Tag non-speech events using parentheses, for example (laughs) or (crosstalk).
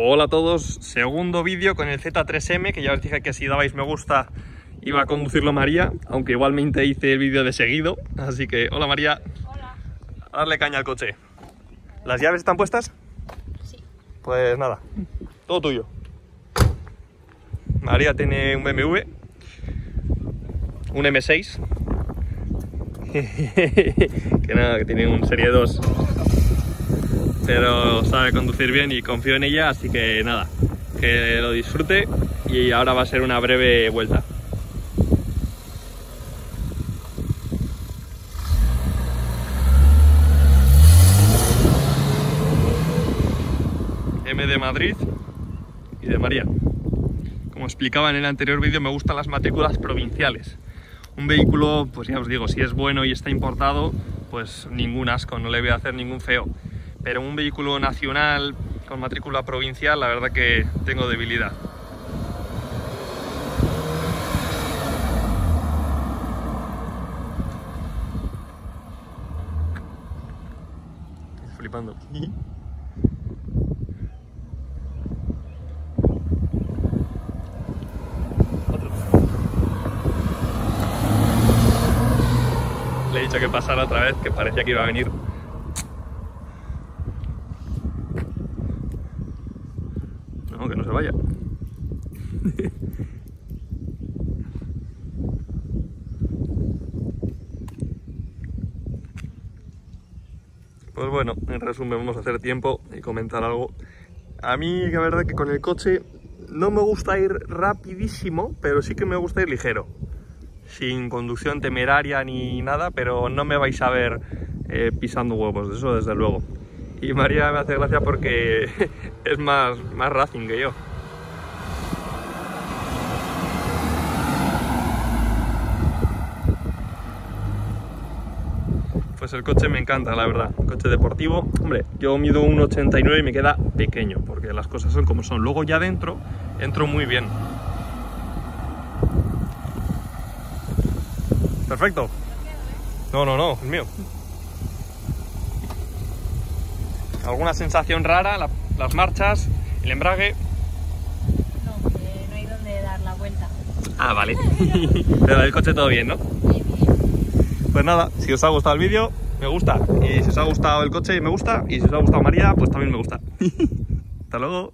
Hola a todos, segundo vídeo con el Z3M, que ya os dije que si dabais me gusta iba a conducirlo María, aunque igualmente hice el vídeo de seguido, así que hola María. Hola. A darle caña al coche. ¿Las llaves están puestas? Sí. Pues nada, todo tuyo. María tiene un BMW, un M6, (laughs) que nada, que tiene un Serie 2 pero sabe conducir bien y confío en ella, así que nada, que lo disfrute y ahora va a ser una breve vuelta. M de Madrid y de María. Como explicaba en el anterior vídeo, me gustan las matrículas provinciales. Un vehículo, pues ya os digo, si es bueno y está importado, pues ningún asco, no le voy a hacer ningún feo pero un vehículo nacional con matrícula provincial la verdad que tengo debilidad. Estoy flipando. Le he dicho que pasara otra vez, que parecía que iba a venir No, que no se vaya. (laughs) Pues bueno, en resumen vamos a hacer tiempo y comentar algo. A mí la verdad que con el coche no me gusta ir rapidísimo, pero sí que me gusta ir ligero. Sin conducción temeraria ni nada, pero no me vais a ver eh, pisando huevos, eso desde luego. Y María me hace gracia porque (laughs) es más, más racing que yo. Pues el coche me encanta, la verdad. coche deportivo. Hombre, yo mido 1,89 y me queda pequeño, porque las cosas son como son. Luego ya dentro, entro muy bien. Perfecto. No, no, no, es mío. ¿Alguna sensación rara? Las marchas, el embrague. No, que no hay donde dar la vuelta. Ah, vale. (laughs) Pero el coche todo bien, ¿no? Bien, bien. Pues nada, si os ha gustado el vídeo, me gusta. Y si os ha gustado el coche, me gusta. Y si os ha gustado María, pues también me gusta. (laughs) Hasta luego.